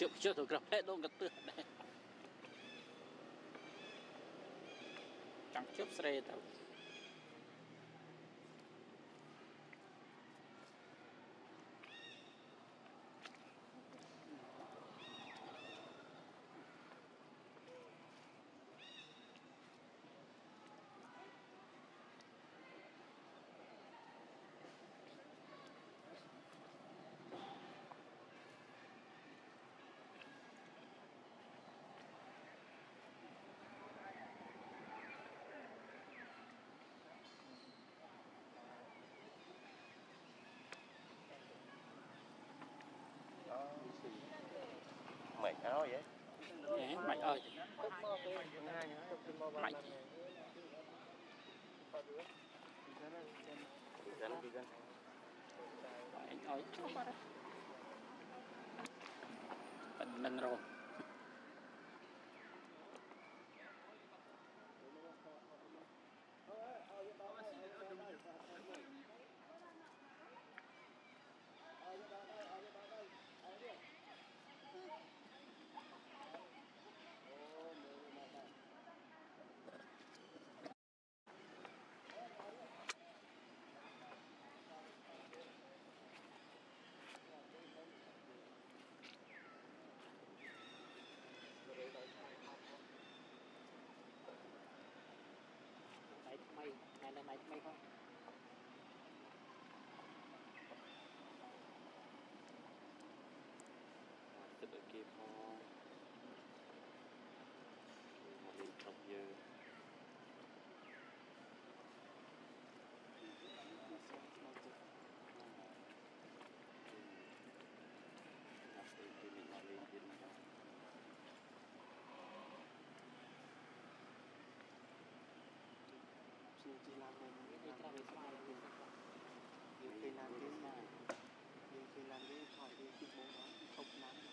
ជប់ជប់ទៅក្រផែដងកទើដែរចង់ជប់ស្រេទៅ mày áo vậy mày ơi mày gì anh ơi mình rồi Nhiều khi làm cái mà Nhiều khi làm cái thỏi đi chịu bố nó Không nắm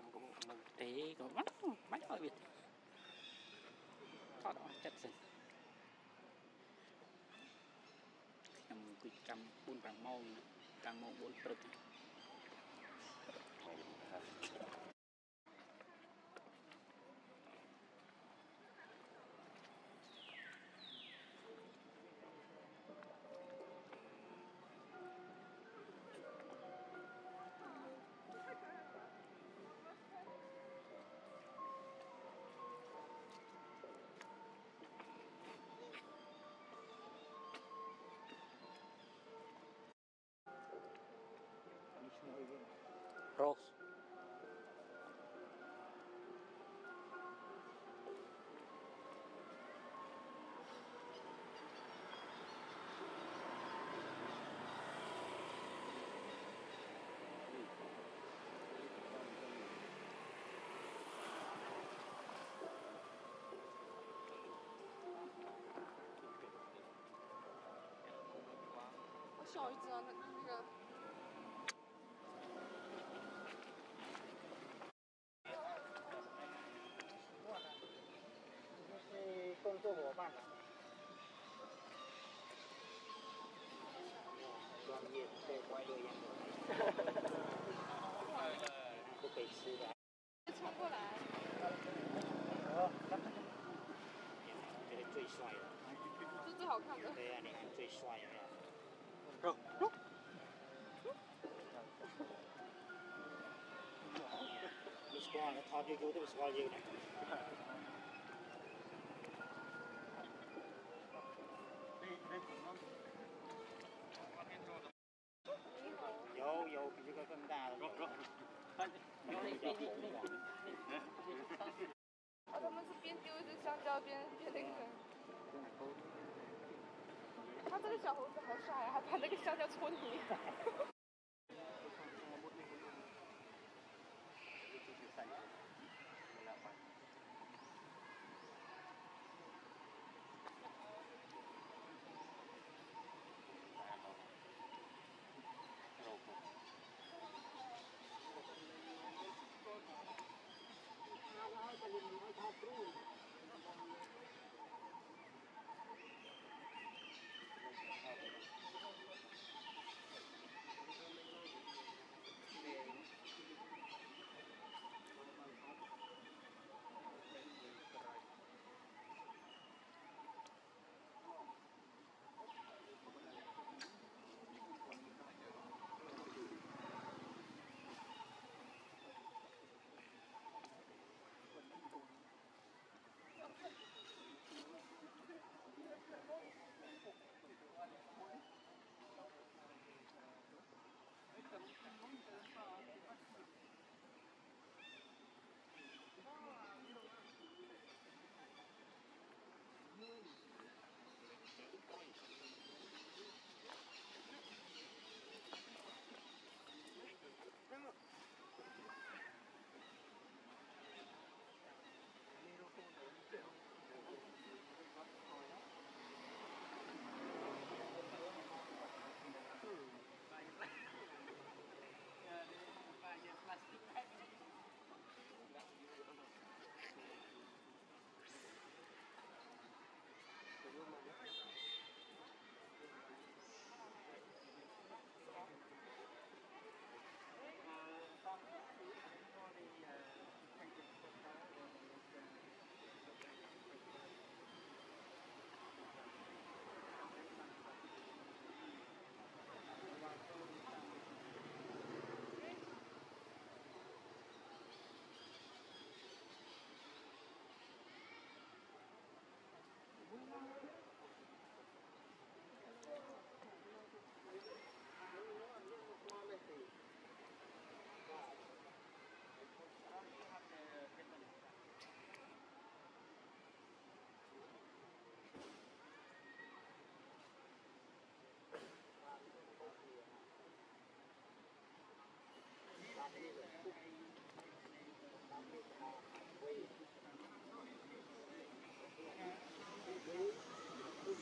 có bộ có bộ nâng ទេក៏បាត់បាច់ឲ្យវាថតអស់ចិត្តសិនខ្ញុំអង្គុយចាំ4 5ម៉ោងតាំងម៉ោង4ព្រឹក Rose 我小姨 外露营。不可以吃的。冲过来。觉得最帅的，这最好看的。对呀、啊，你看最帅的。哟哟。你是光那套就就这么光溜的。哎哎，好。啊，他们是边丢一只香蕉边边那个。他这个小猴子好帅啊，还把那个香蕉戳你。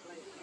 life.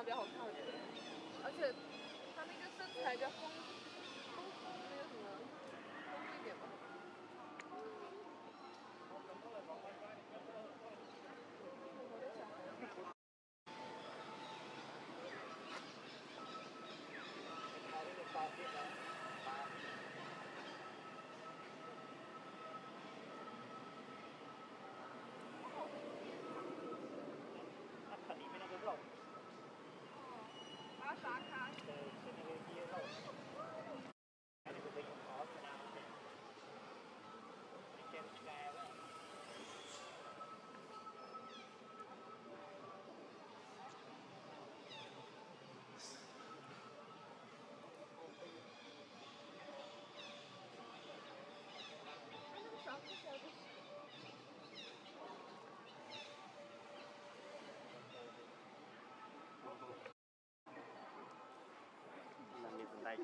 特别好看，我觉得，而且他那个身材比较丰。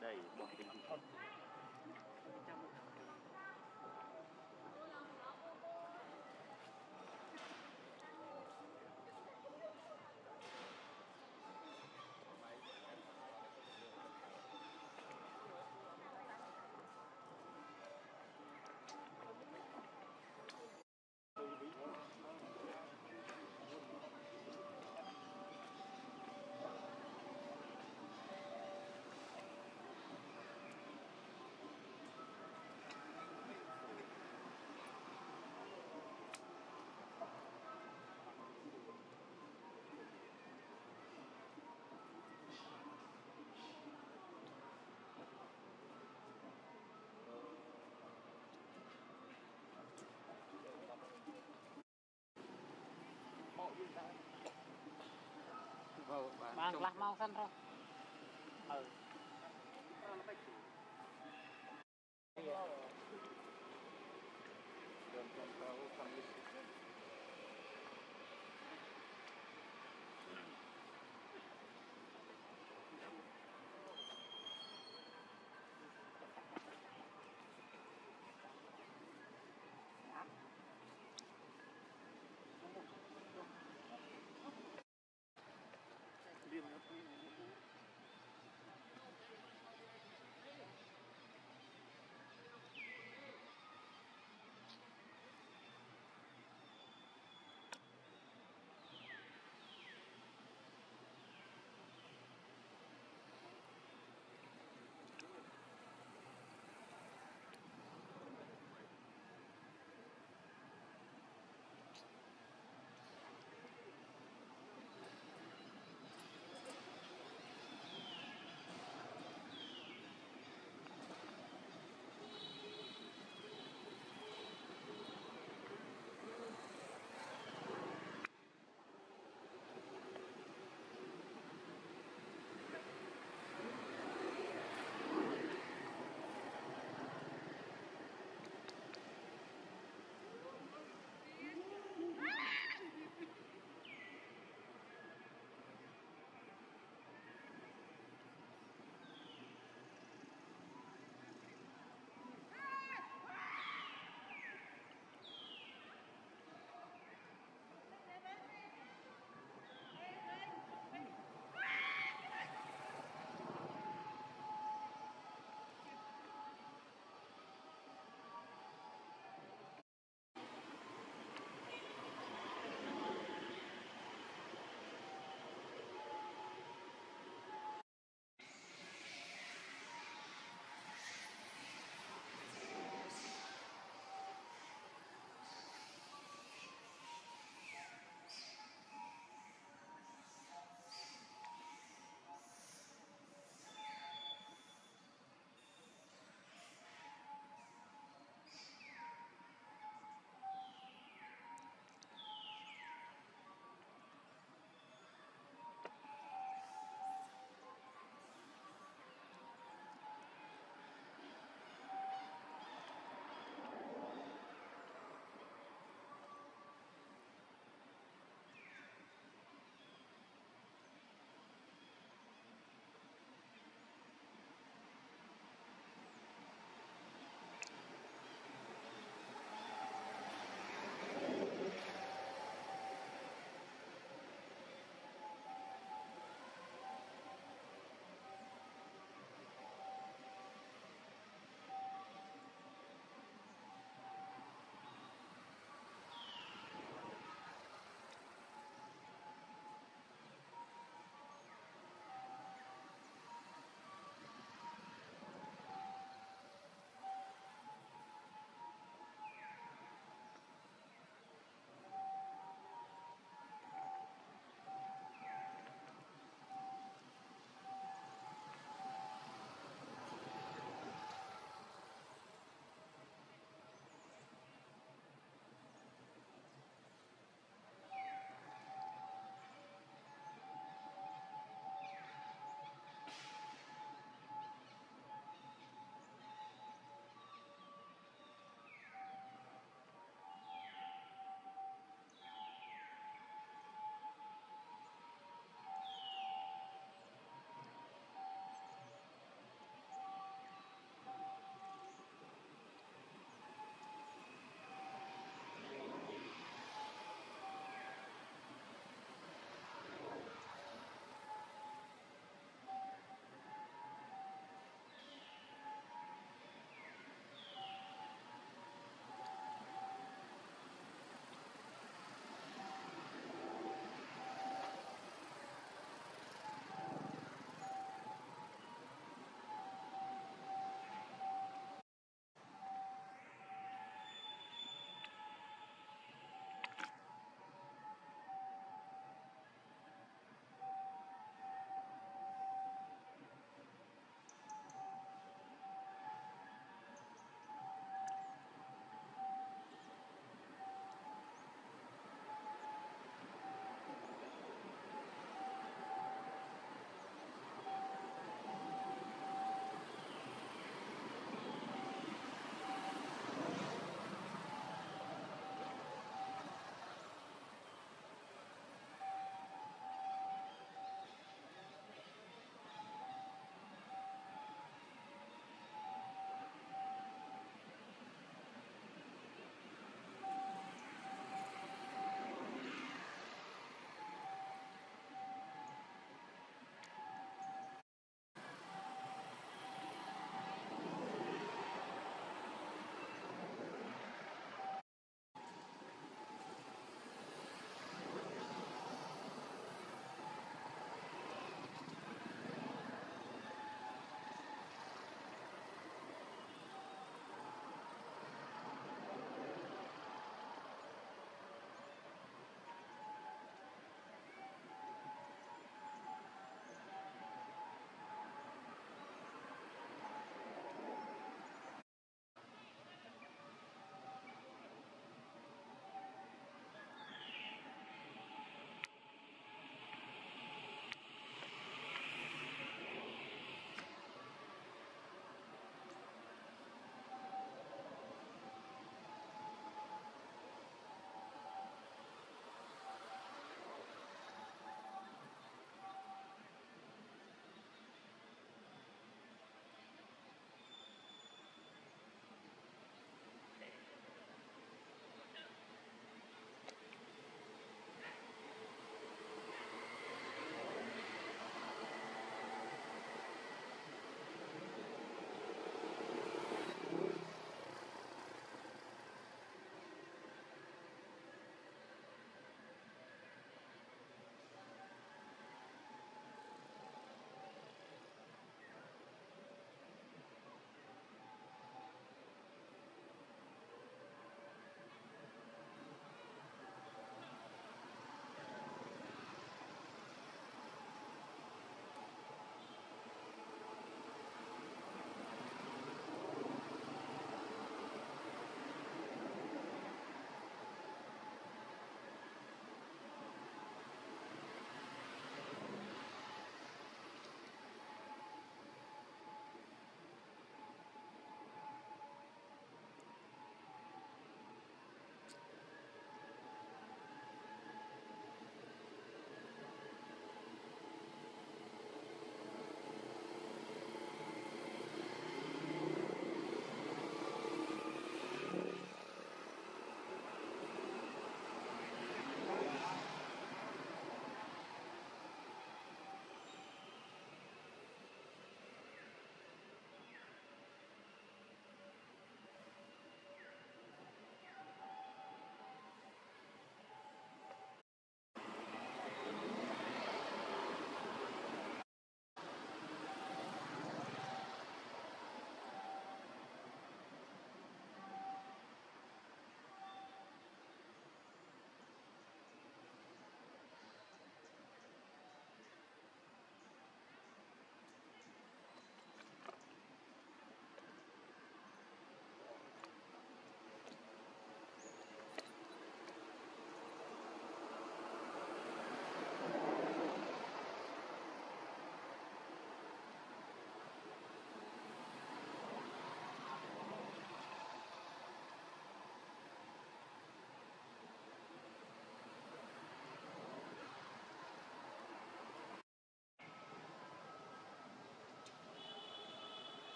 对。Mang vâng. vâng. vâng mau xanh thôi.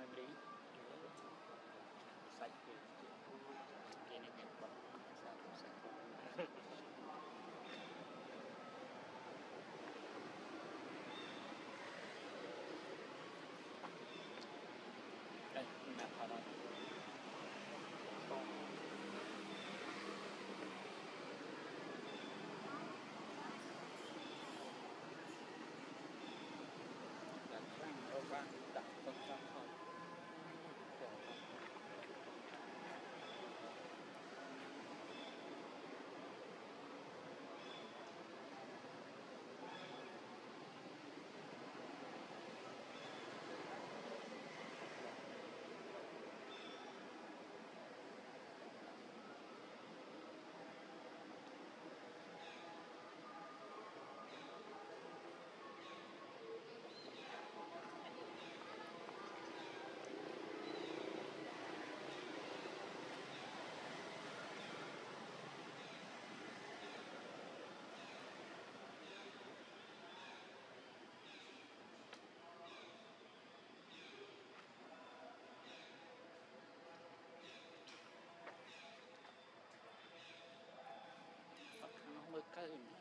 going to be site อื่น